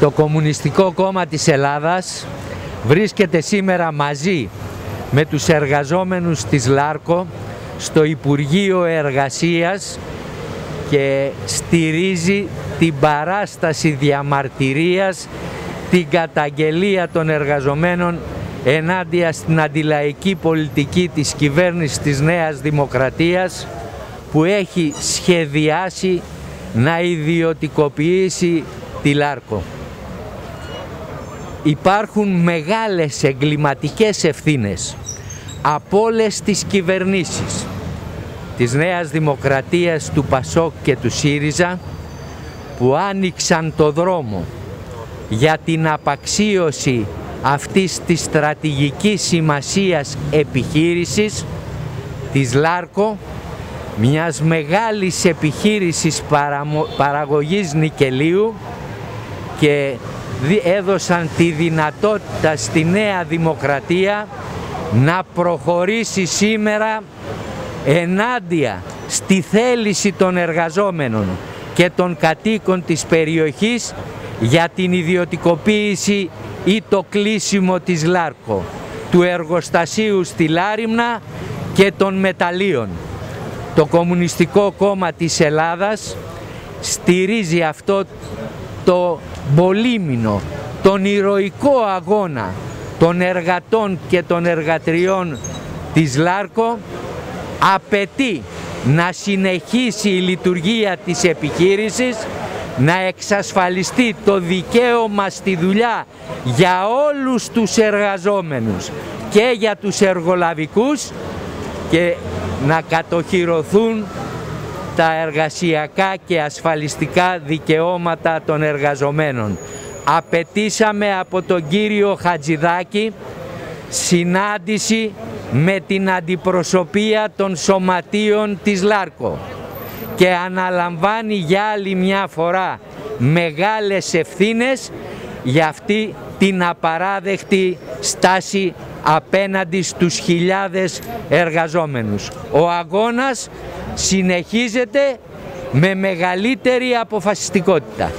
Το Κομμουνιστικό Κόμμα της Ελλάδας βρίσκεται σήμερα μαζί με τους εργαζόμενους της ΛΑΡΚΟ στο Υπουργείο Εργασίας και στηρίζει την παράσταση διαμαρτυρίας, την καταγγελία των εργαζομένων ενάντια στην αντιλαϊκή πολιτική της κυβέρνησης της Νέας Δημοκρατίας που έχει σχεδιάσει να ιδιωτικοποιήσει τη ΛΑΡΚΟ. Υπάρχουν μεγάλες εγκληματικές ευθύνες από όλες τις κυβερνήσεις της Νέας Δημοκρατίας, του Πασόκ και του ΣΥΡΙΖΑ που άνοιξαν το δρόμο για την απαξίωση αυτής της στρατηγικής σημασίας επιχείρησης της ΛΑΡΚΟ μιας μεγάλης επιχείρησης παραγωγής νικελίου και έδωσαν τη δυνατότητα στη Νέα Δημοκρατία να προχωρήσει σήμερα ενάντια στη θέληση των εργαζόμενων και των κατοίκων της περιοχής για την ιδιωτικοποίηση ή το κλείσιμο της ΛΑΡΚΟ, του εργοστασίου στη Λάριμνα και των μεταλλίων. Το Κομμουνιστικό Κόμμα της Ελλάδας στηρίζει αυτό το πολύμινο, τον ηρωικό αγώνα των εργατών και των εργατριών της ΛΑΡΚΟ απαιτεί να συνεχίσει η λειτουργία της επιχείρησης, να εξασφαλιστεί το δικαίωμα στη δουλειά για όλους τους εργαζόμενους και για τους εργολαβικούς και να κατοχυρωθούν τα εργασιακά και ασφαλιστικά δικαιώματα των εργαζομένων. Απαιτήσαμε από τον κύριο Χατζηδάκη συνάντηση με την αντιπροσωπεία των σωματείων της ΛΑΡΚΟ και αναλαμβάνει για άλλη μια φορά μεγάλες ευθύνες για αυτή την απαράδεκτη στάση απέναντι στους χιλιάδες εργαζόμενους. Ο αγώνας συνεχίζεται με μεγαλύτερη αποφασιστικότητα.